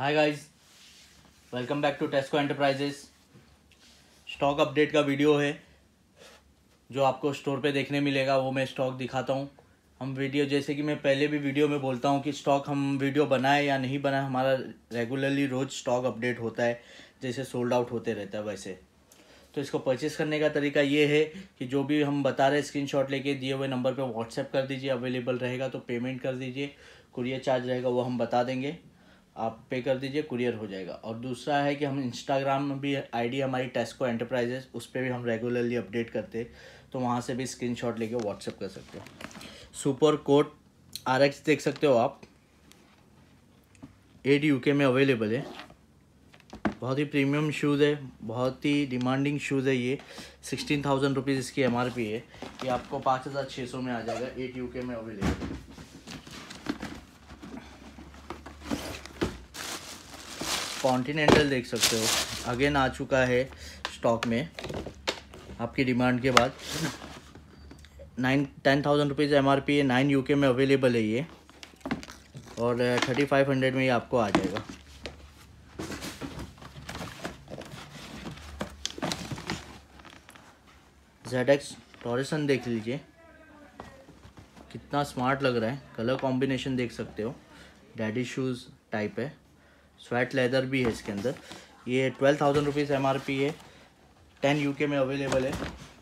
Hi guys welcome back to Tesco enterprises stock update का video है, जो आपको स्टोर पे देखने मिलेगा, वो मैं स्टॉक दिखाता हूँ। हम वीडियो जैसे कि मैं पहले भी वीडियो में बोलता हूँ कि स्टॉक हम वीडियो बनाए या नहीं बनाए, हमारा रेगुलरली रोज़ स्टॉक अपडेट होता है, जैसे सोल्ड आउट होते रहता है वैसे। तो इसको परचेस करने का तरीका ये है कि जो भी हम बता रहे स्क्रीनशॉट लेके दिए हुए नंबर पे व्हाट्सएप कर दीजिए अवेलेबल रहेगा तो पेमेंट कर दीजिए। कुरियर चार्ज रहेगा, वो हम बता देंगे। आप पे कर दीजिए कुरियर हो जाएगा। और दूसरा है कि हम इंस्टाग्राम में भी आईडी हमारी टेस्को एंटरप्राइजेस उस पर भी हम रेगुलरली अपडेट करते तो वहाँ से भी स्क्रीनशॉट लेके व्हाट्सएप कर सकते हो। सुपर कोट आरएक्स देख सकते हो आप। एट यूके में अवेलेबल है। बहुत ही प्रीमियम शूज़ है, बहुत ही डिमांडिंग शूज़ है ये। सिक्सटीन थाउज़ेंड रुपीज़ इसकी एमआरपी है। ये आपको पाँच हज़ार छः सौ में आ जाएगा। एट यूके में अवेलेबल कॉन्टिनेंटल देख सकते हो। अगेन आ चुका है स्टॉक में। आपकी डिमांड के बाद। Nine ten thousand rupees M R P है नाइन यूके में अवेलेबल है ये। और थर्टी फाइव हंड्रेड में ये आपको आ जाएगा। जेड एक्स टॉरिसन देख लीजिए। कितना स्मार्ट लग रहा है। कलर कॉम्बिनेशन देख सकते हो। डैडी शूज़ टाइप है। स्वेट लेदर भी है इसके अंदर। ये ट्वेल्व थाउज़ेंड रुपीज़ एम है। टेन यू में अवेलेबल है।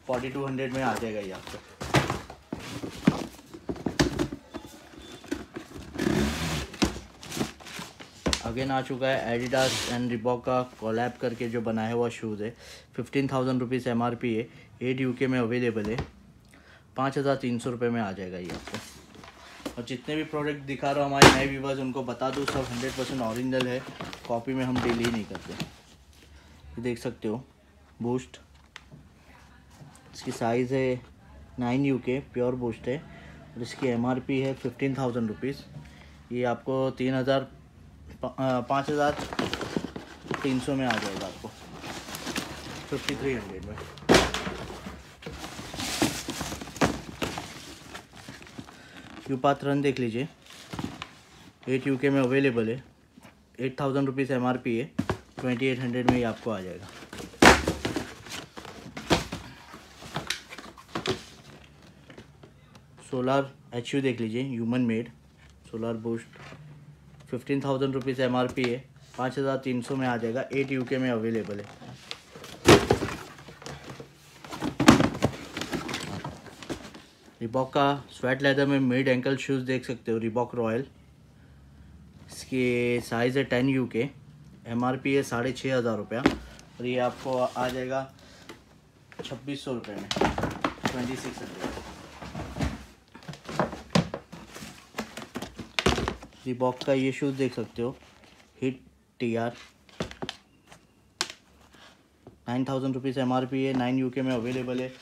फोर्टी टू हंड्रेड में आ जाएगा ये आपको। अगेन आ चुका है एडिडास एंड रिबॉक का कोलैब करके जो बनाया हुआ शूज़ है। फिफ्टीन थाउज़ेंड रुपीज़ एम है। एट यू में अवेलेबल है। पाँच हज़ार तीन सौ रुपये में आ जाएगा ये आपको। और जितने भी प्रोडक्ट दिखा रहा हूँ, हमारे नए व्यूवर्स उनको बता दूँ, सब हंड्रेड परसेंट ऑरिजिनल है। कॉपी में हम डील ही नहीं करते। देख सकते हो बूस्ट इसकी साइज़ है nine U K pure boost है। और इसकी एम आर पी है फिफ्टीन थाउज़ेंड रुपीज़ ये आपको तीन हज़ार पाँच हज़ार तीन सौ में आ जाएगा आपको। फिफ्टी थ्री हंड्रेड में। यूपाथ रन देख लीजिए। एट यू में अवेलेबल है। Eight thousand rupees M R P है। ट्वेंटी एट हंड्रेड में ही आपको आ जाएगा। सोलार एच यू देख लीजिए human made solar boost fifteen thousand rupees M R P है। पाँच हज़ार तीन सौ में आ जाएगा। एट यू में अवेलेबल है। रिबॉक का स्वेट लेदर में मिड एंकल शूज़ देख सकते हो रिबॉक रॉयल इसके साइज़ है ten U K M R P है साढ़े छः हज़ार रुपया। और ये आपको आ जाएगा छब्बीस सौ रुपये में ट्वेंटी सिक्स हंड्रेड रिबॉक का ये शूज़ देख सकते हो hit T R nine thousand rupees M R P है नाइन यू के में अवेलेबल है।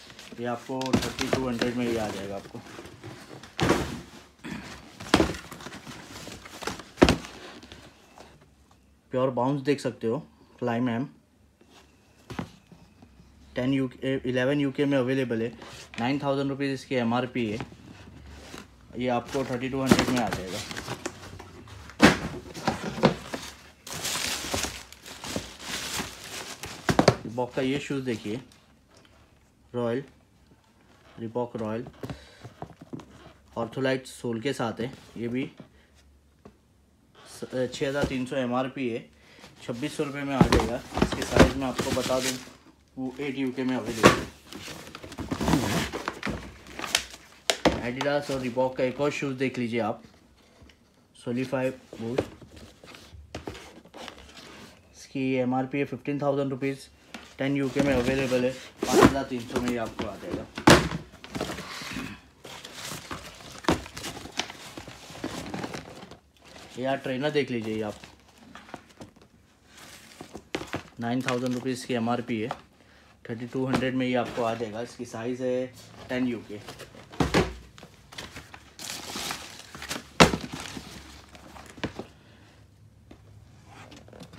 ये आपको थर्टी टू हंड्रेड में ही आ जाएगा आपको। प्योर बाउंस देख सकते हो climb M ten U K eleven U में अवेलेबल है। नाइन थाउज़ेंड रुपीज़ इसकी एम आर पी है। ये आपको थर्टी टू हंड्रेड में आ जाएगा। बॉक का ये शूज़ देखिए। Royal Reebok royal Ortholite sole के साथ है। ये भी छः हज़ार तीन सौ एम आर पी है। छब्बीस सौ रुपये में आ जाएगा। इसके साइज़ में आपको बता दूँ, वो एट यू के में अवेलेबल है। एडिडास और रिबॉक का एक और शूज़ देख लीजिए आप। सोलीफाई बूट इसकी एम आर पी है fifteen thousand rupees ten U K में अवेलेबल है। पाँच हज़ार तीन सौ में ही आपको आ जाएगा। यार ट्रेनर देख लीजिए आप। नाइन थाउज़ेंड रुपीज़ की एम आर पी है। थर्टी टू हंड्रेड में ही आपको आ जाएगा। इसकी साइज़ है टेन यू के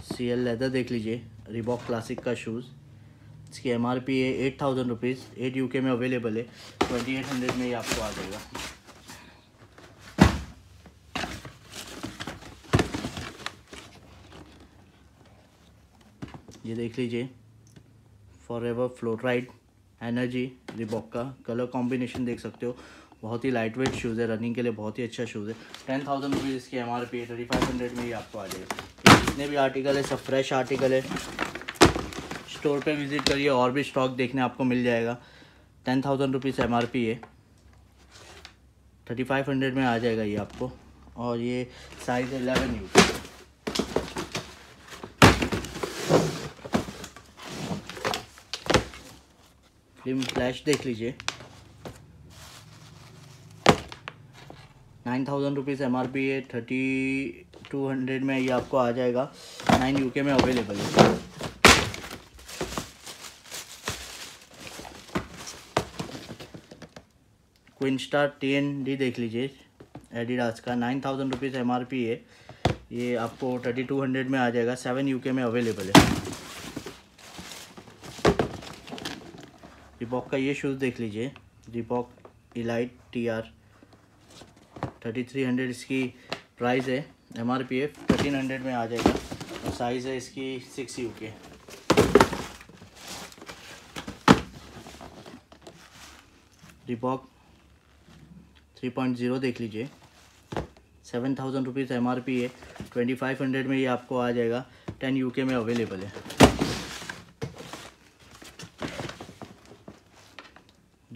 सी एल लेदर देख लीजिए। रिबॉक क्लासिक का शूज़ इसकी एम आर पी है eight thousand rupees eight U K में अवेलेबल है। ट्वेंटी एट हंड्रेड में ही आपको आ जाएगा। ये देख लीजिए। For ever Floatride energy Reebok का कलर कॉम्बिनेशन देख सकते हो। बहुत ही लाइट वेट शूज़ है रनिंग के लिए बहुत ही अच्छा शूज़ है। टेन थाउज़ेंड रुपीज़ इसकी M R P thirty five hundred में ही आपको आ जाएगा। जितने भी आर्टिकल है, सब फ्रेश आर्टिकल है। स्टोर पे विज़िट करिए, और भी स्टॉक देखने आपको मिल जाएगा। Ten thousand rupees M R P है। थर्टी फाइव हंड्रेड में आ जाएगा ये आपको। और ये size eleven U film flash देख लीजिए। Nine thousand rupees M R P है, थर्टी टू हंड्रेड में ये आपको आ जाएगा। नाइन यूके में अवेलेबल है। Queen star T N D देख लीजिए। एडिडास का nine thousand rupees M R P है। ये आपको थर्टी टू हंड्रेड में आ जाएगा। सेवन यूके में अवेलेबल है। रिबॉक का ये शूज़ देख लीजिए। Reebok elite T R thirty three hundred इसकी प्राइस है। M R P F thirteen hundred में आ जाएगा। और साइज़ है इसकी six U K Reebok three point zero देख लीजिए। Seven thousand rupees M R P है। ट्वेंटी फाइव हंड्रेड में ये आपको आ जाएगा। टेन यू के में अवेलेबल है।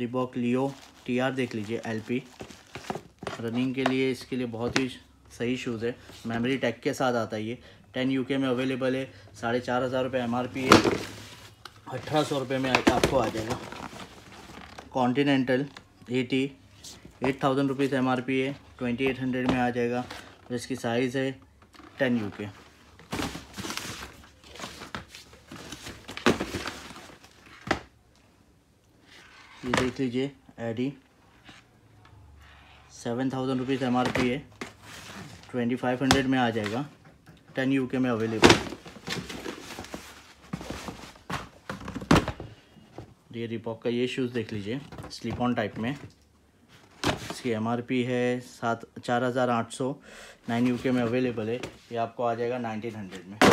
रिबॉक लियो टी आर देख लीजिए एल पी रनिंग के लिए इसके लिए बहुत ही सही शूज़ है। मेमोरी टैग के साथ आता है ये। टेन यू में अवेलेबल है। साढ़े चार हज़ार रुपये एम आर पी है। अठारह सौ रुपये में आपको आ जाएगा। Continental eighty eight thousand rupees M R P है। ट्वेंटी एट हंड्रेड में आ जाएगा। इसकी साइज़ है टेन यू के ये देख लीजिए AD seven thousand rupees M R P है। ट्वेंटी फाइव हंड्रेड में आ जाएगा। टेन यू के में अवेलेबल ये रिपॉक का ये शूज़ देख लीजिए स्लिप ऑन टाइप में। इसकी एम आर पी है सात, चार हज़ार आठ सौ। नाइन यू के में अवेलेबल है। ये आपको आ जाएगा नाइनटीन हंड्रेड में।